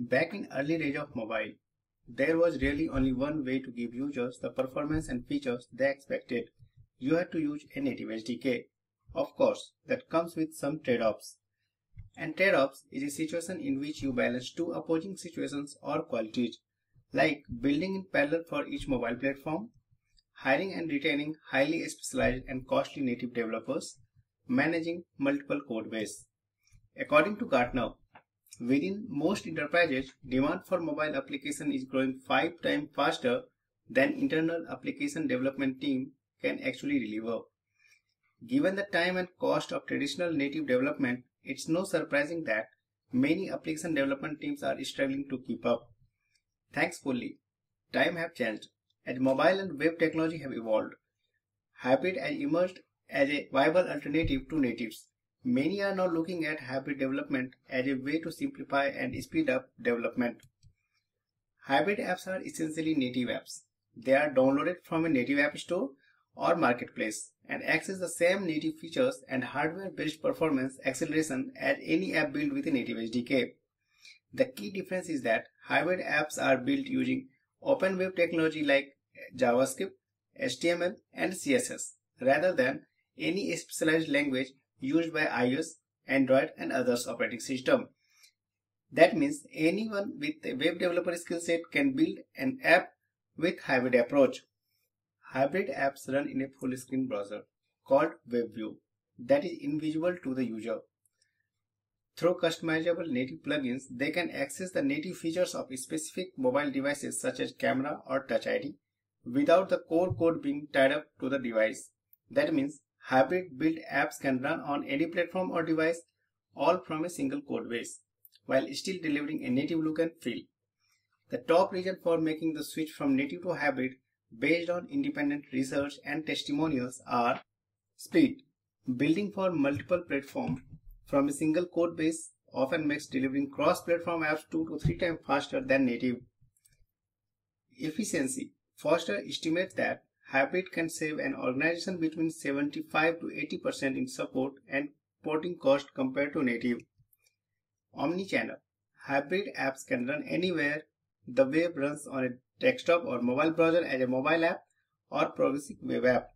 Back in early days of mobile, there was really only one way to give users the performance and features they expected. You had to use a native SDK. Of course, that comes with some trade-offs. And trade-offs is a situation in which you balance two opposing situations or qualities, like building in parallel for each mobile platform, hiring and retaining highly specialized and costly native developers, managing multiple code bases. According to Gartner, Within most enterprises, demand for mobile application is growing five times faster than internal application development team can actually deliver. Given the time and cost of traditional native development, it's no surprising that many application development teams are struggling to keep up. Thankfully, time have changed as mobile and web technology have evolved. Hybrid has emerged as a viable alternative to natives. Many are now looking at hybrid development as a way to simplify and speed up development. Hybrid apps are essentially native apps. They are downloaded from a native app store or marketplace and access the same native features and hardware-based performance acceleration as any app built with a native SDK. The key difference is that hybrid apps are built using open web technology like JavaScript, HTML, and CSS rather than any specialized language used by iOS, Android and others operating system. That means anyone with a web developer skill set can build an app with hybrid approach. Hybrid apps run in a full screen browser called WebView that is invisible to the user. Through customizable native plugins, they can access the native features of specific mobile devices such as camera or Touch ID without the core code being tied up to the device. That means Hybrid built apps can run on any platform or device, all from a single code base, while still delivering a native look and feel. The top reason for making the switch from native to hybrid based on independent research and testimonials are speed. Building for multiple platforms from a single code base often makes delivering cross-platform apps two to three times faster than native. Efficiency. Forrester estimates that Hybrid can save an organization between 75 to 80% in support and porting cost compared to native. Omnichannel. Hybrid apps can run anywhere. The web runs on a desktop or mobile browser as a mobile app or progressive web app.